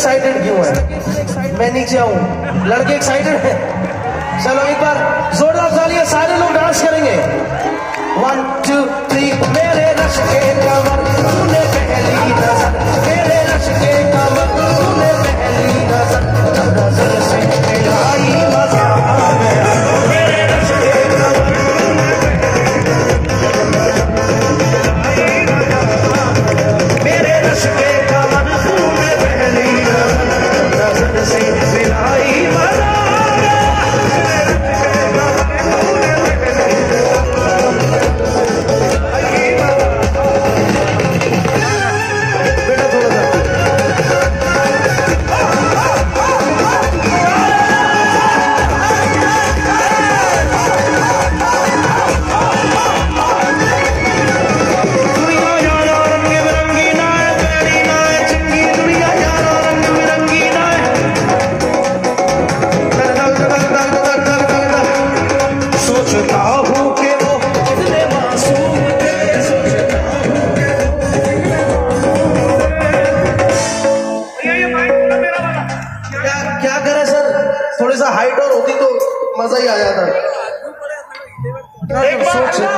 Excited क्यों है? मैं नीचे आऊँ लड़के एक्साइटेड है। चलो एक बार जोरदार तालियाँ, सारे लोग डांस करेंगे। वन टू थ्री मेरे रश के कमर तूने पहली नज़र, मेरे रश के all sorts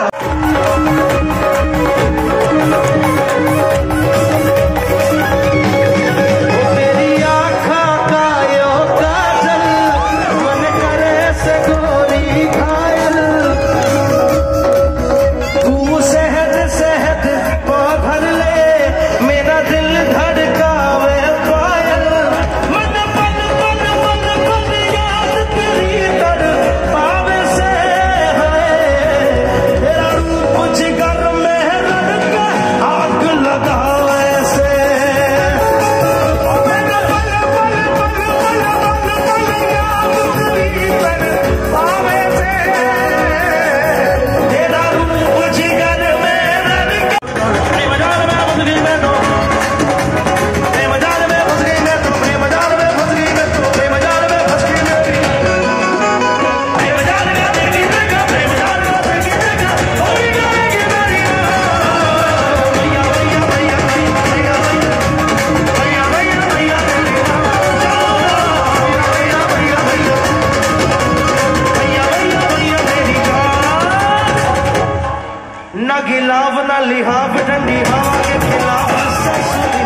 न गिलाव ना लिहाव ठंडी हवा के खिलाफ। ससुरी